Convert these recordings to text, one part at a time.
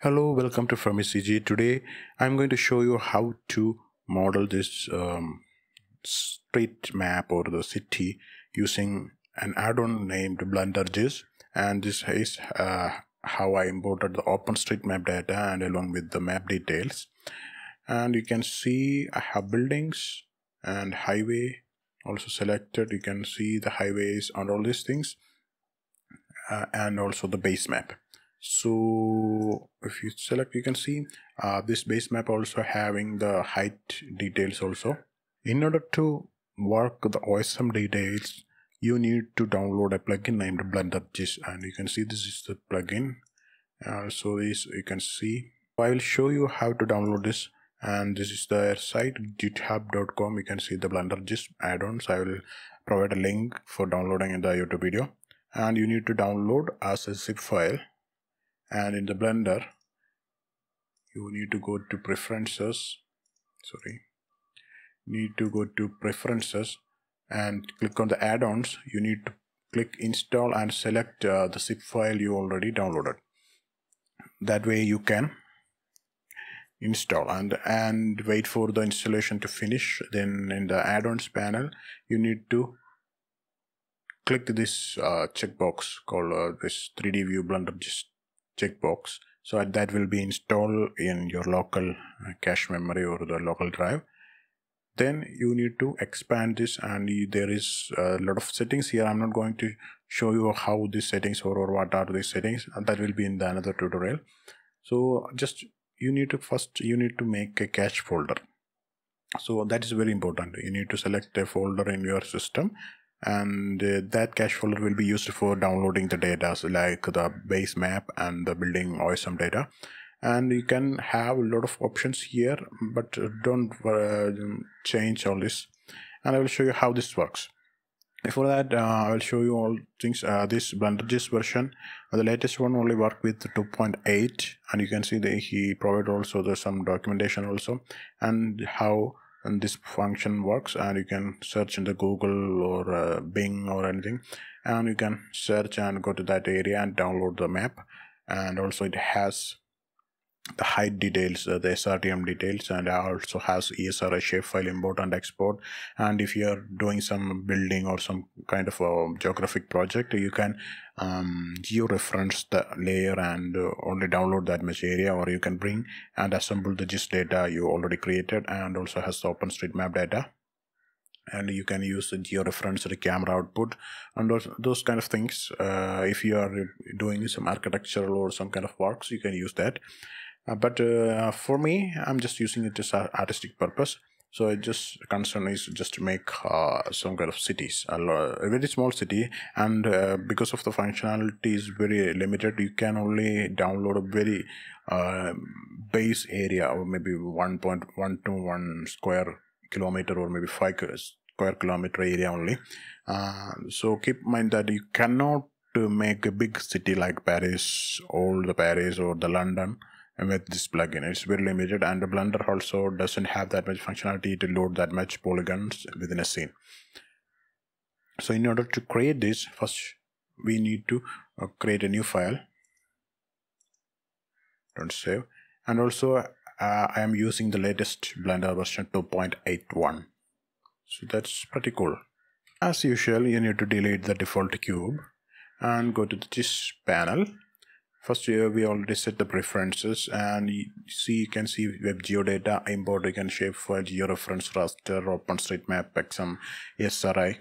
Hello, welcome to FermiCG. Today I'm going to show you how to model this um, street map or the city using an add-on named BlenderGIS and this is uh, how I imported the OpenStreetMap data and along with the map details. And you can see I have buildings and highway also selected. You can see the highways and all these things uh, and also the base map so if you select you can see uh, this base map also having the height details also. In order to work the OSM details you need to download a plugin named blender gis and you can see this is the plugin. Uh, so this you can see. I will show you how to download this and this is their site github.com you can see the blender gis add-ons. I will provide a link for downloading in the YouTube video. And you need to download as a zip file and in the blender you need to go to preferences. Sorry. Need to go to preferences and click on the add-ons. You need to click install and select uh, the zip file you already downloaded. That way you can install and and wait for the installation to finish. Then in the add-ons panel you need to click this uh, checkbox called uh, this 3d view blender. Just checkbox. So that will be installed in your local uh, cache memory or the local drive. Then you need to expand this and there is a lot of settings here. I'm not going to show you how these settings or, or what are these settings. That will be in the another tutorial. So just you need to first you need to make a cache folder. So that is very important. You need to select a folder in your system and uh, that cache folder will be used for downloading the data so like the base map and the building OSM data. And you can have a lot of options here but don't uh, change all this. And I will show you how this works. Before that uh, I will show you all things uh, this BlenderGIS version. Uh, the latest one only work with 2.8 and you can see that he provided also there's some documentation also and how and this function works and you can search in the google or uh, bing or anything and you can search and go to that area and download the map. And also it has the height details uh, the srtm details and also has esri shapefile import and export. And if you are doing some building or some kind of a geographic project you can um, georeference the layer and uh, only download that much area or you can bring and assemble the GIS data you already created and also has the openstreetmap data. And you can use the georeference the camera output and those, those kind of things. Uh, if you are doing some architectural or some kind of works you can use that but uh, for me i'm just using it as an artistic purpose. So it just concern is just to make uh, some kind of cities a, a, very small city. And uh, because of the functionality is very limited you can only download a very uh, base area or maybe 1.1 to 1 square kilometer or maybe 5 square kilometer area only. Uh, so keep in mind that you cannot make a big city like paris or the paris or the london with this plugin it's very limited and blender also doesn't have that much functionality to load that much polygons within a scene. So in order to create this first we need to uh, create a new file. Don't save. And also uh, I am using the latest blender version 2.81 so that's pretty cool. As usual you need to delete the default cube and go to the this panel first here we already set the preferences and you see you can see web geodata import you can shape for georeference raster openstreetmap xm sri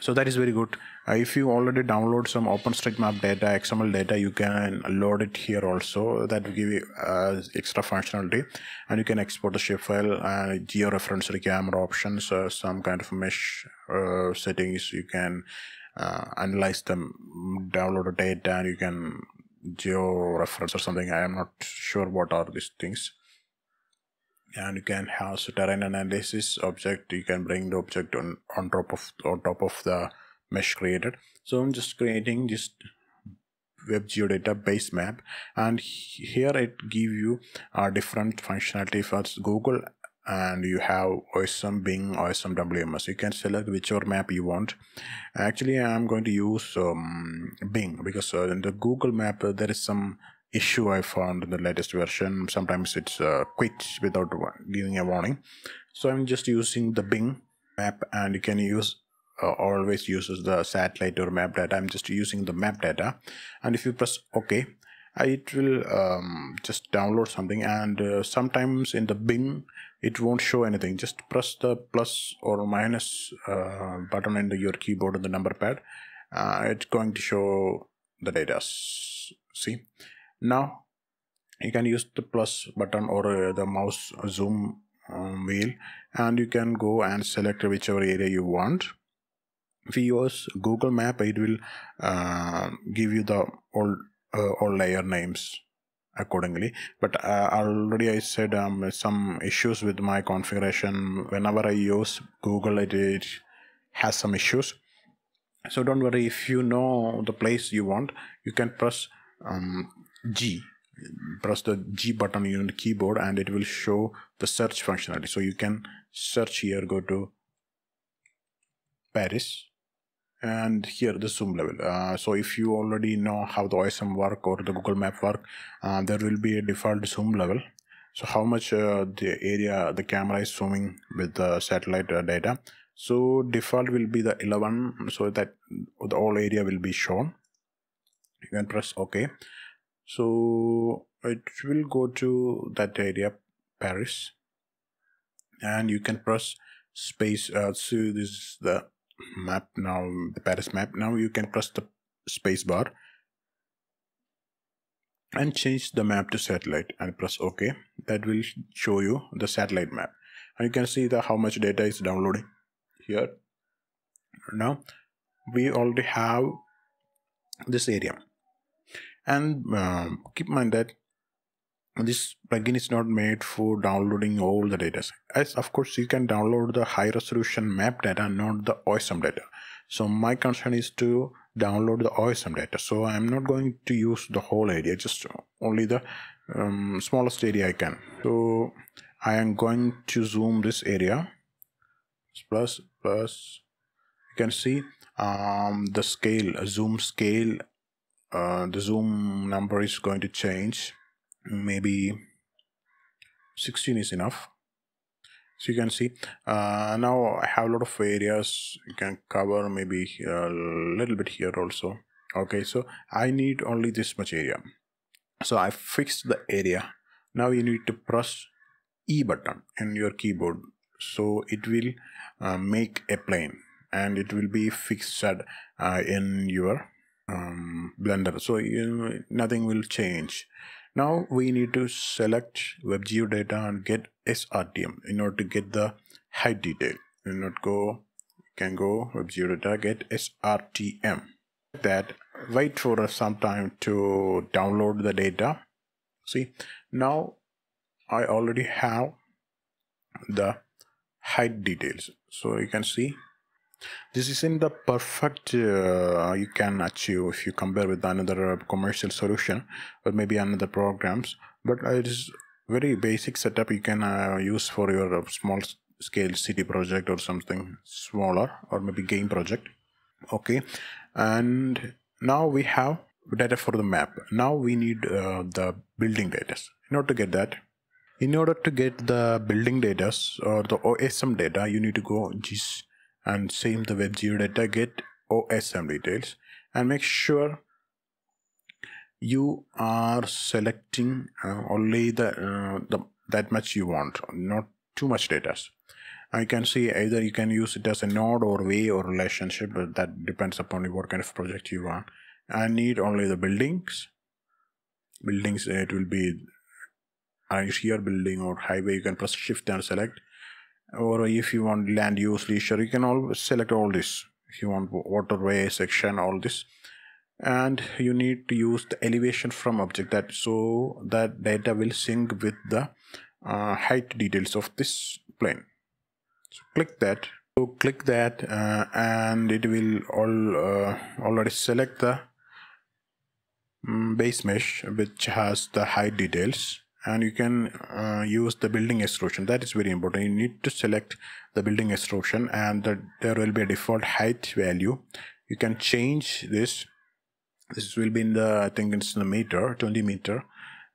so that is very good. Uh, if you already download some openstreetmap data xml data you can load it here also. That will give you uh, extra functionality and you can export the shapefile and uh, georeference camera options uh, some kind of mesh uh, settings. You can uh, analyze them download the data and you can geo reference or something i am not sure what are these things. And you can have terrain analysis object you can bring the object on on top of on top of the mesh created. So i'm just creating this web geodata base map. And here it give you a different functionality. For google and you have OSM Bing, OSM WMS. You can select whichever map you want. Actually, I'm going to use um, Bing because uh, in the Google map uh, there is some issue I found in the latest version. Sometimes it's uh, quit without giving a warning. So I'm just using the Bing map and you can use uh, always uses the satellite or map data. I'm just using the map data and if you press OK it will um, just download something. And uh, sometimes in the Bing it won't show anything. Just press the plus or minus uh, button in the, your keyboard on the number pad. Uh, it's going to show the data. See? Now you can use the plus button or uh, the mouse zoom um, wheel. And you can go and select whichever area you want. If you use google map it will uh, give you the uh, all layer names accordingly. But uh, already i said um, some issues with my configuration. Whenever i use google it, it has some issues. So don't worry if you know the place you want you can press um, g. Press the g button on the keyboard and it will show the search functionality. So you can search here go to paris and here the zoom level. Uh, so if you already know how the OSM work or the Google map work uh, there will be a default zoom level. So how much uh, the area the camera is zooming with the satellite uh, data. So default will be the 11 so that the whole area will be shown. You can press ok. So it will go to that area Paris. And you can press space uh, so this is the map now the Paris map now you can press the space bar and change the map to satellite and press ok. That will show you the satellite map. And you can see the how much data is downloading here. Now we already have this area. And um, keep in mind that this plugin is not made for downloading all the data as of course you can download the high resolution map data not the OSM data. So my concern is to download the OSM data. So I'm not going to use the whole area just only the um, smallest area I can. So I am going to zoom this area. Plus plus. You can see um, the scale zoom scale uh, the zoom number is going to change maybe 16 is enough. So you can see uh, now I have a lot of areas you can cover maybe a little bit here also. Okay so I need only this much area. So I fixed the area. Now you need to press E button in your keyboard. So it will uh, make a plane and it will be fixed uh, in your um, blender. So you, nothing will change now we need to select WebGeo data and get SRTM in order to get the height detail. You not go, can go WebGeo data, get SRTM. That wait for some time to download the data. See, now I already have the height details. So you can see this is in the perfect uh, you can achieve if you compare with another uh, commercial solution or maybe another programs. But it is very basic setup you can uh, use for your uh, small scale city project or something smaller or maybe game project. Okay. And now we have data for the map. Now we need uh, the building data in order to get that in order to get the building data or the OSM data you need to go just and same the WebGeo data get OSM details. And make sure you are selecting uh, only the, uh, the that much you want not too much data. I can see either you can use it as a node or way or relationship but that depends upon what kind of project you want I need only the buildings. Buildings it will be uh, here building or highway you can press shift and select or if you want land use leisure you can always select all this. If you want waterway section all this. And you need to use the elevation from object that so that data will sync with the uh, height details of this plane. So click that. So click that uh, and it will all uh, already select the um, base mesh which has the height details and you can uh, use the building extrusion. That is very important. You need to select the building extrusion and the, there will be a default height value. You can change this. This will be in the i think it's in the meter 20 meter.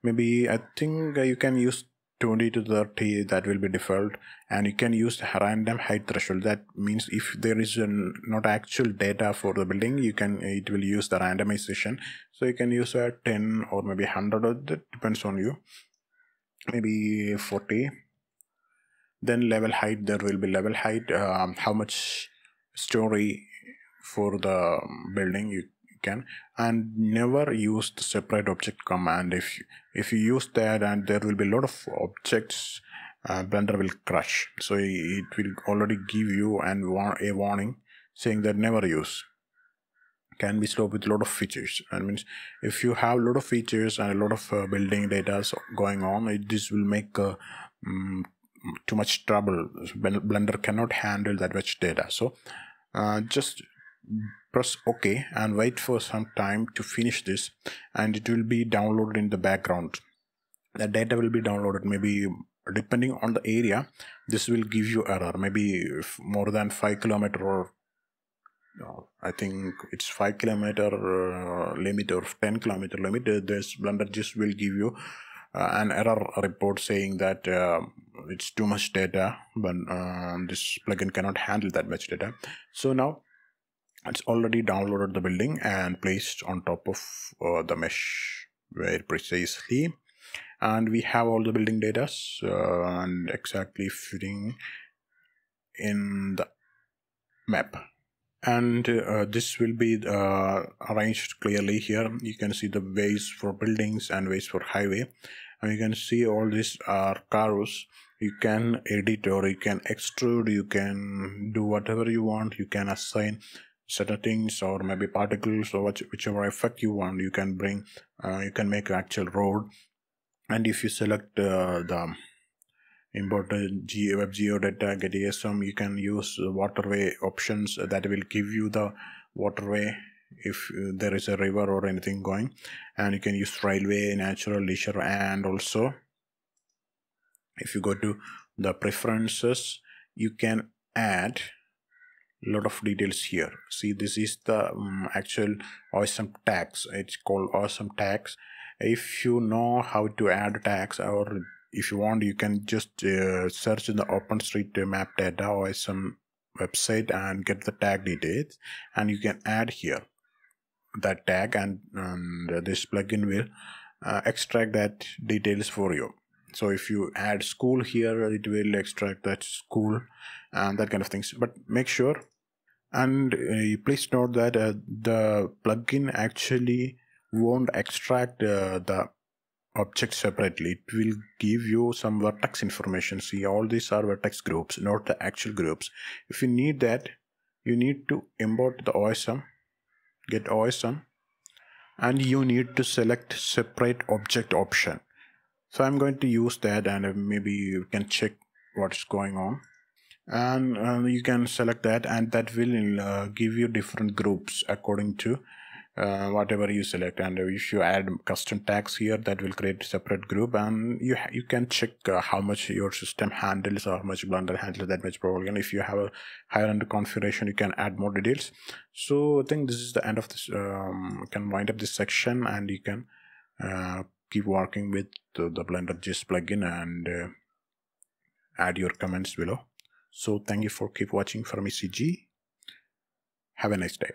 Maybe i think uh, you can use 20 to 30 that will be default. And you can use the random height threshold. That means if there is an, not actual data for the building you can uh, it will use the randomization. So you can use a 10 or maybe 100 uh, that depends on you maybe 40 then level height there will be level height. Um, how much story for the building you can. And never use the separate object command if if you use that and there will be a lot of objects uh, blender will crash so it will already give you and a warning saying that never use can be slow with a lot of features. That means if you have a lot of features and a lot of uh, building data going on it, this will make uh, um, too much trouble. Blender cannot handle that much data. So uh, just press ok and wait for some time to finish this and it will be downloaded in the background. The data will be downloaded. Maybe depending on the area this will give you error. Maybe more than 5 kilometer or I think it's 5 kilometer uh, limit or 10 kilometer limit. Uh, this blender just will give you uh, an error report saying that it's too much data but this plugin cannot handle that much data. So now it's already downloaded the building and placed on top of uh, the mesh very precisely and we have all the building data uh, and exactly fitting in the map and uh, this will be uh, arranged clearly here. You can see the ways for buildings and ways for highway. And you can see all these are curves you can edit or you can extrude. You can do whatever you want. You can assign certain things or maybe particles or whichever effect you want you can bring uh, you can make actual road. And if you select uh, the import G web geodata get OSM you can use waterway options that will give you the waterway if uh, there is a river or anything going. And you can use railway natural leisure and also if you go to the preferences you can add a lot of details here. See this is the um, actual OSM tags it's called OSM tags if you know how to add tags or if you want you can just uh, search in the OpenStreetMap data OSM website and get the tag details and you can add here that tag and, and this plugin will uh, extract that details for you. So if you add school here it will extract that school and that kind of things. But make sure and uh, please note that uh, the plugin actually won't extract uh, the object separately it will give you some vertex information. See all these are vertex groups not the actual groups. If you need that you need to import the OSM get OSM and you need to select separate object option. So I'm going to use that and maybe you can check what's going on. And uh, you can select that and that will uh, give you different groups according to uh, whatever you select. And if you add custom tags here that will create a separate group. And you you can check uh, how much your system handles or how much blender handles that much problem. If you have a higher end configuration you can add more details. So i think this is the end of this um, can wind up this section and you can uh, keep working with the, the blender GIS plugin and uh, add your comments below. So thank you for keep watching FermiCG. Have a nice day.